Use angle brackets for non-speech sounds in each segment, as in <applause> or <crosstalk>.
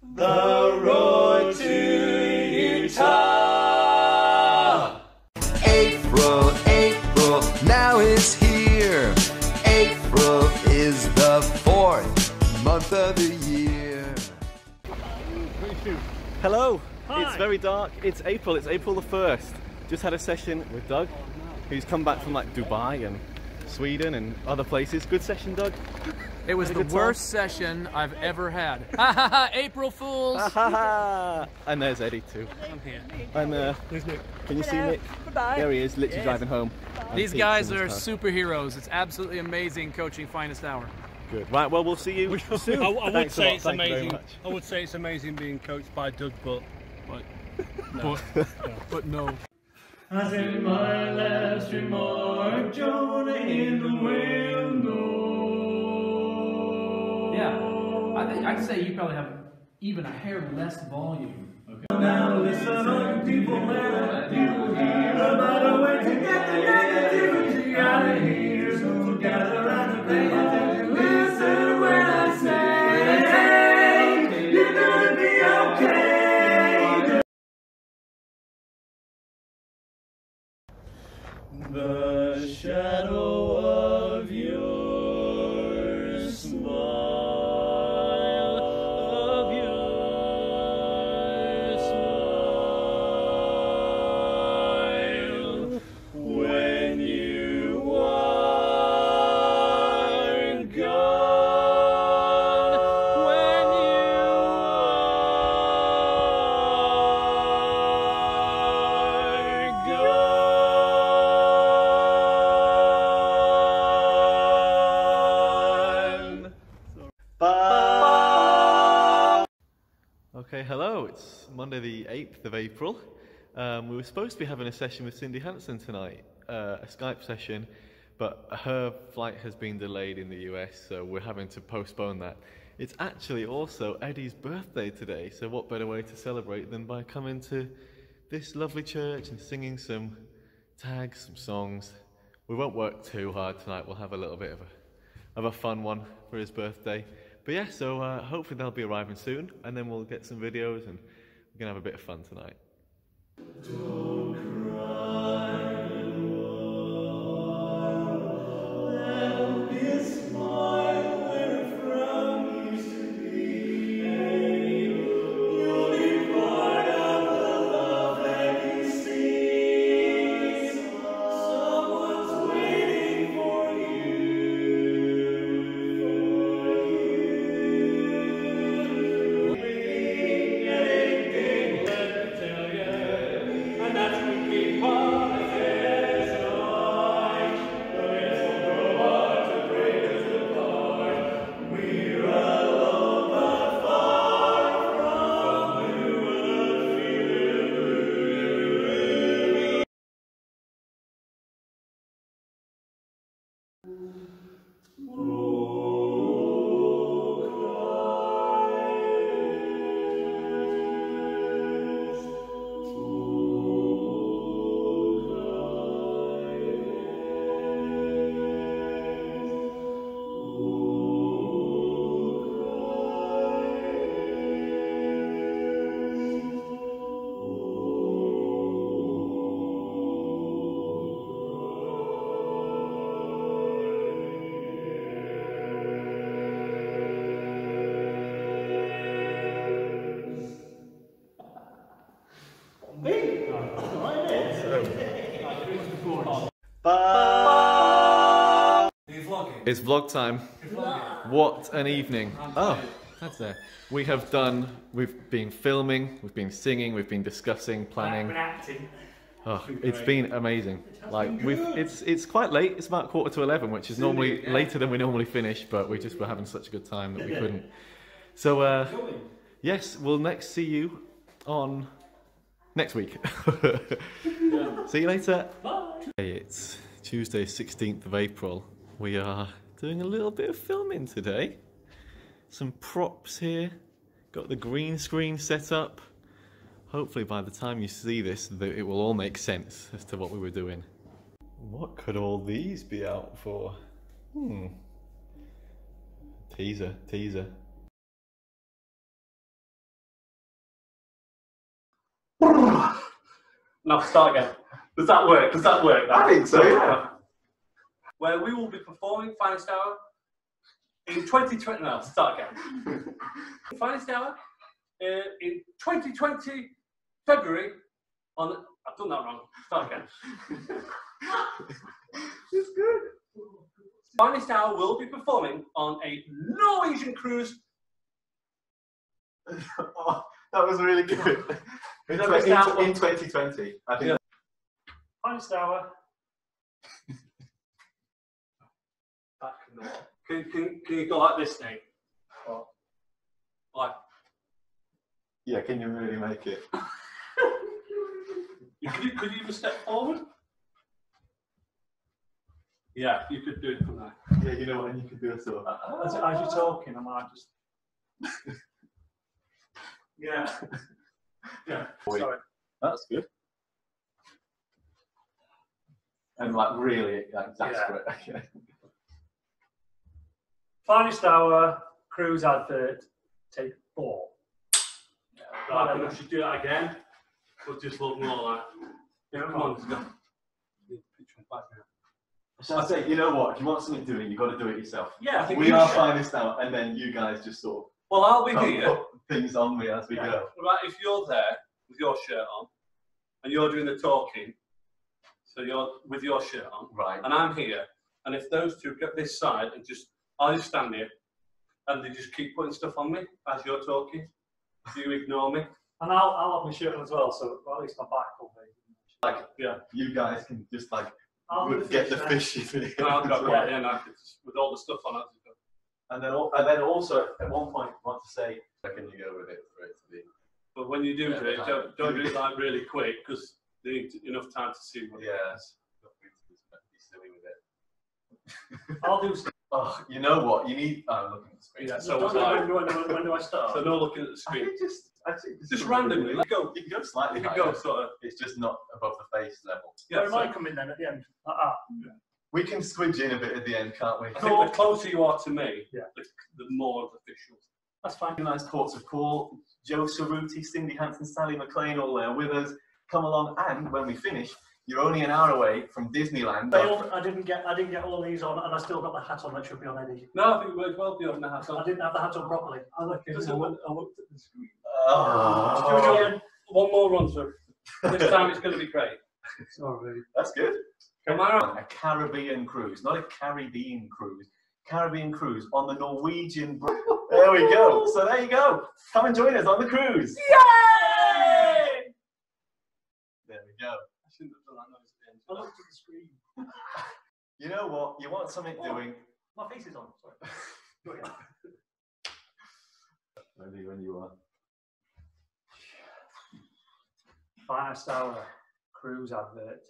The road to Utah. April, April, now is here. April is the fourth month of the year. Hello. Hi. It's very dark. It's April. It's April the 1st. Just had a session with Doug, who's come back from like Dubai and Sweden and other places. Good session, Doug. It was the a good time? worst session I've ever had. Ha ha ha! April Fools! and there's Eddie too. I'm here. And uh, can you see Nick? There he is, literally driving home. These Pete guys are superheroes. It's absolutely amazing coaching finest hour. good. Right. Well, we'll see you soon. <laughs> I, I would Thanks say it's Thank amazing. I would say it's amazing being coached by Doug, but but But, <laughs> but no. As in my last remark, Jonah in the window. Yeah, I think I'd say you probably have even a hair less volume. Now listen, all people that do hear about a way to get the negativity out of here. So gather round and pay attention. It's Monday the 8th of April. Um, we were supposed to be having a session with Cindy Hansen tonight, uh, a Skype session, but her flight has been delayed in the US, so we're having to postpone that. It's actually also Eddie's birthday today, so what better way to celebrate than by coming to this lovely church and singing some tags, some songs. We won't work too hard tonight, we'll have a little bit of a of a fun one for his birthday. But yeah, so uh, hopefully they'll be arriving soon, and then we'll get some videos, and we're gonna have a bit of fun tonight. It's vlog time. What an evening. Oh, that's there. We have done, we've been filming, we've been singing, we've been discussing, planning. Oh, it's been amazing. Like we've, it's it's quite late. It's about quarter to eleven, which is normally later than we normally finish, but we just were having such a good time that we couldn't. So uh, yes, we'll next see you on next week. <laughs> see you later. Bye. Hey, it's Tuesday, sixteenth of April. We are doing a little bit of filming today. Some props here. Got the green screen set up. Hopefully by the time you see this, it will all make sense as to what we were doing. What could all these be out for? Hmm. Teaser, teaser. Now start again. Does that work? Does that work? I think so, yeah. Where we will be performing Finest Hour in 2020. No, start again. <laughs> Finest Hour uh, in 2020 February on. I've done that wrong. Start again. <laughs> It's good. Finest Hour will be performing on a Norwegian cruise. <laughs> Oh, that was really good. In, tw- in, that tw- one. in 2020, I think. Yeah. Finest hour. <laughs> Back in the wall. Can, can, can you go like this, Nate? Or like Yeah, can you really make it? <laughs> You- Could you, could you even step forward? Yeah, you could do it from there. Yeah, you know what, and you could do it so. of. As, as you're talking, I might just. <laughs> Yeah. Yeah. Sorry. That's good. And like really like desperate. <laughs> Okay. Finest hour cruise advert. Take four. Right, I think we should do that again. We'll just look more like. Yeah, come on, let's go. So I say, you know what? If you want something doing, you've got to do it yourself. Yeah, I think we you are should. finest out, and then you guys just sort Well, I'll be of here. put things on me as we Yeah. go. Right, if you're there with your shirt on and you're doing the talking, so you're with your shirt on, Right. and I'm here, and if those two get this side and just, I'll just stand here and they just keep putting stuff on me as you're talking, do you ignore me? And I'll, I'll have my shirt on as well, so at least my back will be. Like, Yeah. you guys can just like I'll get the fish fish in it. I'll go right in I could just- with all the stuff on. I'll just go. And then, and then also at one point I want to say, where can you go with it for it to be? But when you do Yeah, do it, don't, don't do it like really quick because they need to- enough time to see what it Yes. is. Be silly with it. I'll do. Oh, you know what? You need. Oh, I'm looking at the screen. Yeah, so when, it's like, when, when, when do I start? so no looking at the screen. think just actually Just randomly, let go. You can go slightly You can higher. go sort of. It's just not above the face level. Yeah, Where am so- I coming then at the end? Ah, ah. Like that. We can squidge in a bit at the end, can't we? I think the closer you are to me, Yeah. the, the more official. That's fine. Nice ports of call. Joe Cerutti, Cindy Hansen, Sally McLean, all there with us. Come along, and when we finish, you're only an hour away from Disneyland. Failed. I didn't get. I didn't get all these on, and I still got the hat on that should be on Eddie. No, I think it worked well beyond the hat I didn't have the hat on properly. I look I looked, I looked at the screen. Oh, Do it again. One more run through. This time it's going to be great. Sorry. that's good. Am I right? A Caribbean cruise, not a Caribbean cruise. Caribbean cruise on the Norwegian. br- There we go. So there you go. Come and join us on the cruise. Yay! There we go. I shouldn't have done that noise at. I looked at the screen. <laughs> You know what? You want something Oh. doing. My face is on. Sorry. <laughs> Go again. Ready when you are. Finest hour cruise advert.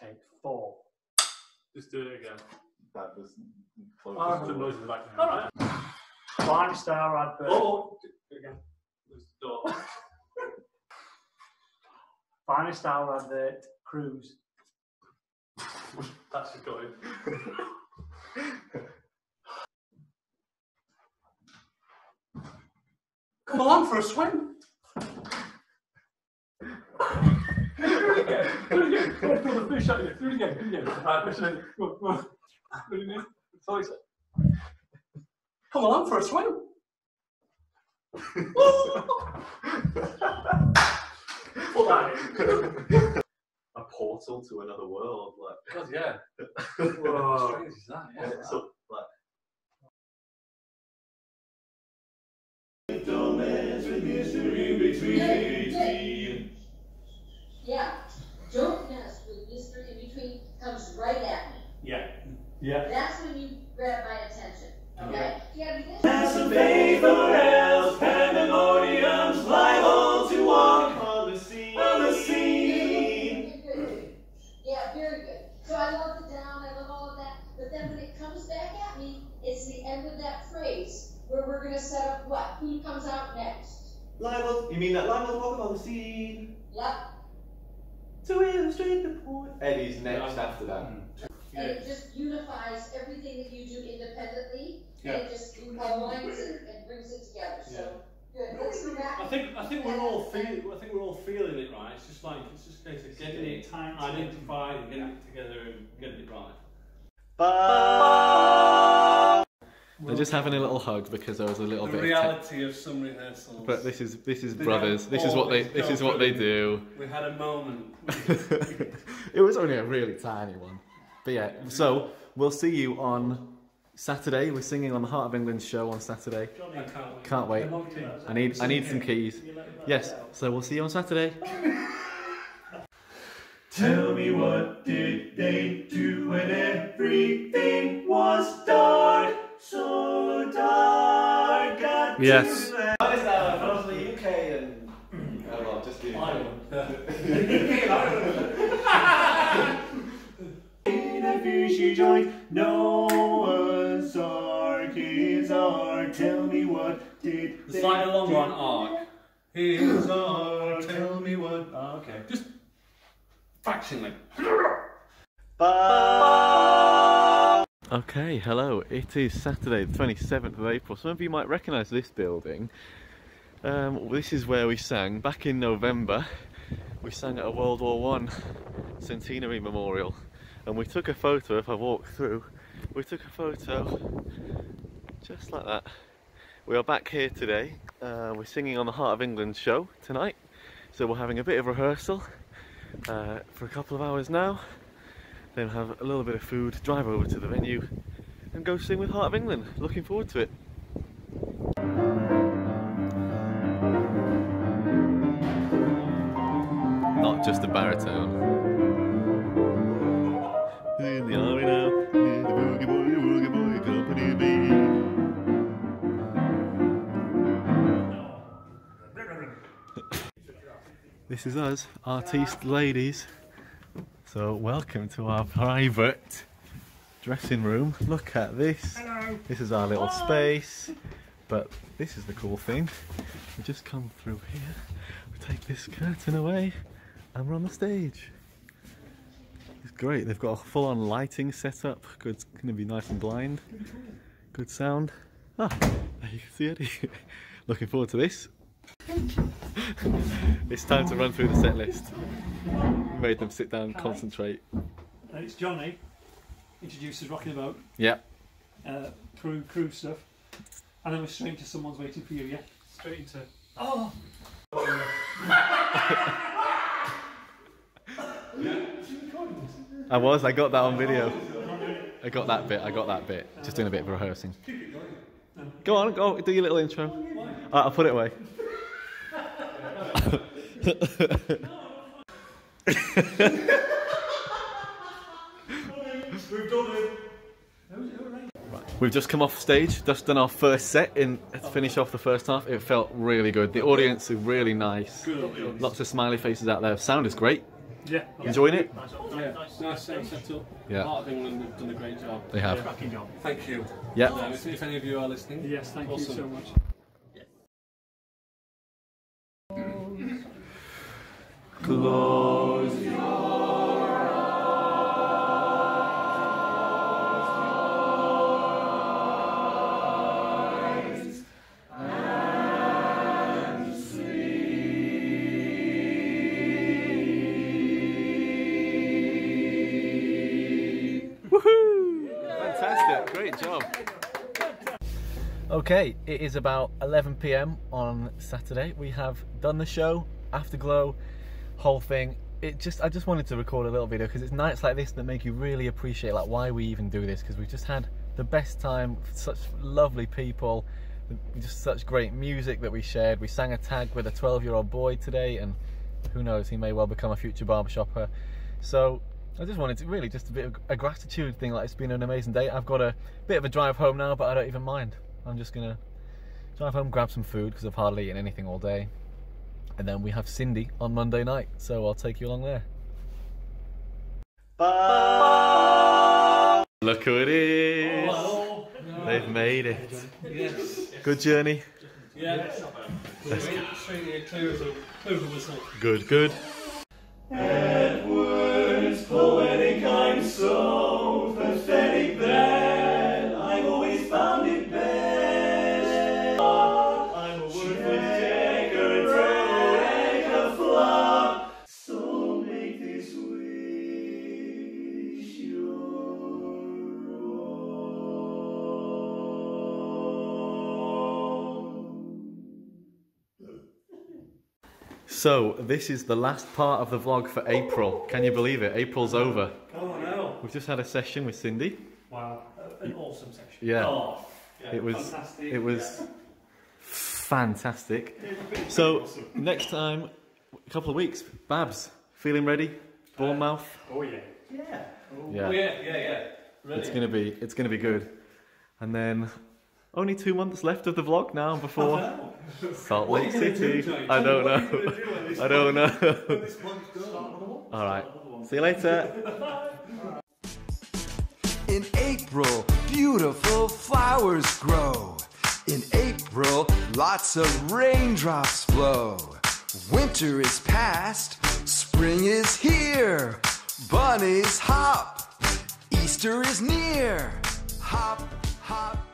Take four. Just do it again. That was close. I'll have some noise in the background. All right. Finest hour advert. Oh, do it again. There's the door. <laughs> Finest hour advert cruise. That's going. Come along for a swim. do it again. Do it again. Go throw the fish at you. Do it again. Do it again. Right, listen. Go, go. What do you? Sorry, sir. Come along for a swim. Put that in. a portal to another world, like. God, yeah. <laughs> Whoa. How strange is that? And Yeah. so, like Yeah, I love the down, I love all of that, but then when it comes back at me, it's the end of that phrase where we're gonna set up what? Who comes out next? Liable, you mean that liable to walk on the scene? Yep, To illustrate the point. Eddie's next after that. and it just unifies everything that you do independently, and it just aligns it and brings it together, so, good. Let's go back. I I think I think we're all feeling. I think we're all feeling it, right? It's just like it's just a case of getting it identified and getting it together and getting it right. Bye. They're just having a little hug because there was a little The bit. Of te- reality of some rehearsals. but this is this is They brothers. This is what they this is what they do. we had a moment. <laughs> it was only a really tiny one. But yeah, so we'll see you on Saturday. We're singing on the Heart of England show on Saturday. I can't wait. Can't wait. I need I need some keys. Yes, so we'll see you on Saturday. <laughs> Tell me what did they do when everything was dark, so dark? Yes. Okay, hello. It is Saturday, the 27th of April. Some of you might recognise this building. Um, this is where we sang back in November. We sang at a World War One centenary memorial, and we took a photo. If I walk through, we took a photo just like that. We are back here today. Uh, we're singing on the Heart of England show tonight, so we're having a bit of rehearsal uh, for a couple of hours now then have a little bit of food, drive over to the venue, and go sing with Heart of England. Looking forward to it. Not just a baritone. In the army now, in the boogie boy, boogie boy company, baby. This is us, artiste ladies. So welcome to our private dressing room. Look at this. This is our little space. But this is the cool thing. We just come through here. We take this curtain away and we're on the stage. It's great. They've got a full-on lighting set up. Good, it's going to be nice and blind. Good sound. Ah, there you can see Eddie. <laughs> Looking forward to this. <laughs> it's time to run through the set list. Made them sit down and concentrate. Uh, it's Johnny. Introduces Rocking the Boat, Yeah. uh, crew, crew stuff. And then we're straight into someone's waiting for you, yeah? Straight into. Oh! I was, I got that on video. I got that bit, I got that bit. Just doing a bit of rehearsing. Go on, go, do your little intro. Alright, I'll put it away. We've just come off stage, just done our first set in to finish off the first half. It felt really good. The audience is really nice. Lots of smiley faces out there. Sound is great. Yeah. Enjoying it? Yeah, nice set, set up. Yeah. Heart of England have done a great job. They have. Cracking job. Thank you. Yeah. Um, if, if any of you are listening, Yes, thank awesome. you so much. Woohoo! Fantastic, great job. Okay, it is about 11 pm on Saturday. We have done the show, Afterglow, whole thing. It just, I just wanted to record a little video because it's nights like this that make you really appreciate like why we even do this because we've just had the best time, such lovely people, just such great music that we shared. We sang a tag with a 12 year old boy today, and who knows, he may well become a future barbershopper. So I just wanted to really just a bit of a gratitude thing. Like it's been an amazing day. I've got a bit of a drive home now, but I don't even mind. I'm just gonna drive home, grab some food because I've hardly eaten anything all day, and then we have Cindy on Monday night. So I'll take you along there. Look who it is! They've made it. yes. Good journey. Yeah. Straight, straight here, clear as a clear as a whistle. Good, good. Edward's poetic, I'm so So, this is the last part of the vlog for April. Can you believe it? April's over. Oh no! We've just had a session with Cindy. Wow, an awesome section. Yeah. Oh, yeah, It was fantastic. it was fantastic. So next time, a couple of weeks, Babs, feeling ready? Bournemouth? Uh, oh yeah. Yeah. Oh yeah, yeah, yeah. Ready. It's gonna be it's gonna be good. And then only two months left of the vlog now before <laughs> Salt Lake City. I don't know. <laughs> I don't know. All right. See you later. <laughs> In April, beautiful flowers grow. In April, lots of raindrops flow. Winter is past, spring is here. Bunnies hop, Easter is near. Hop, hop,